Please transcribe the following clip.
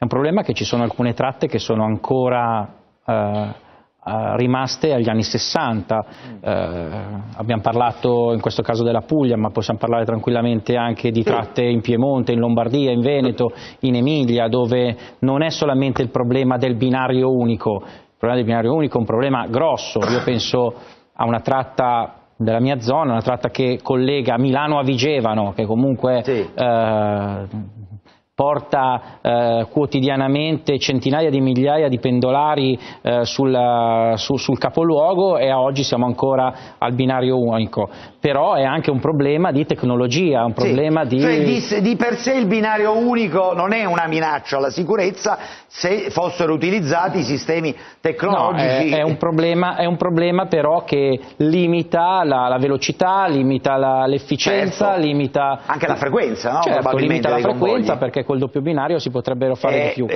È un problema che ci sono alcune tratte che sono ancora eh, rimaste agli anni 60. Eh, abbiamo parlato in questo caso della Puglia, ma possiamo parlare tranquillamente anche di tratte in Piemonte, in Lombardia, in Veneto, in Emilia, dove non è solamente il problema del binario unico, il problema del binario unico è un problema grosso. Io penso a una tratta della mia zona, una tratta che collega Milano a Vigevano, che comunque sì. eh, porta eh, quotidianamente centinaia di migliaia di pendolari eh, sul, su, sul, capoluogo e a oggi siamo ancora al binario unico. Però è anche un problema di tecnologia, un problema sì, di... Cioè di... di... per sé il binario unico non è una minaccia alla sicurezza se fossero utilizzati i sistemi tecnologici. No, è, è, un problema, è, un problema, però che limita la, la velocità, limita l'efficienza, certo. limita... Anche la frequenza, no? Certo, limita la frequenza perché col doppio binario si potrebbero fare eh, di più.